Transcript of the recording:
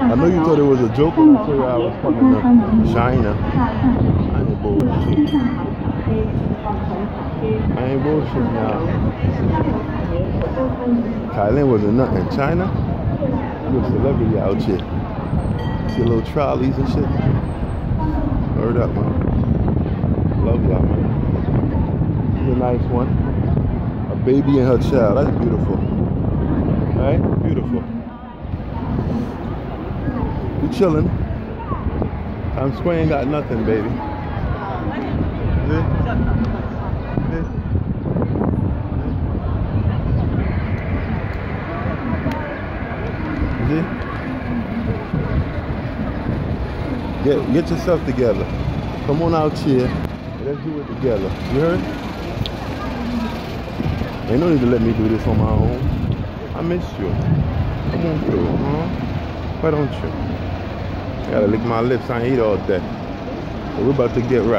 I know you thought it was a joke when I told you I was fucking to China. I ain't bullshit. I ain't bullshit now. Thailand wasn't nothing. China, you're a celebrity out here. See little trolleys and shit. Word up, man. Love y'all, man. This a nice one. A baby and her child. That's beautiful. Alright? Beautiful. We chilling. Times Square ain't got nothing, baby. Get get yourself together. Come on out here. Let's do it together. You heard? Ain't no need to let me do this on my own. I miss you. Come on through, huh? Why don't you? Gotta lick my lips. I ain't eat all day. But we're about to get right.